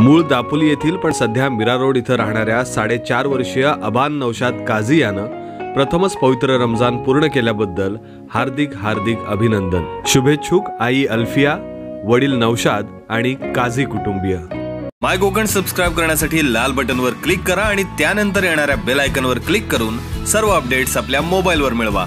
मूळ दापोली येथील पण सध्या मीरा रोड इथं राहणाऱ्या साडेचार वर्षीय अबान नौशाद काझी यानं प्रथमच पवित्र रमजान पूर्ण केल्याबद्दल हार्दिक हार्दिक अभिनंदन. शुभेच्छुक आई अल्फिया वडील नौशाद आणि काझी कुटुंबीय. माय कोकण सबस्क्राईब करण्यासाठी लाल बटनवर क्लिक करा आणि त्यानंतर येणाऱ्या बेल आयकॉनवर क्लिक करून सर्व अपडेट्स आपल्या मोबाईलवर मिळवा.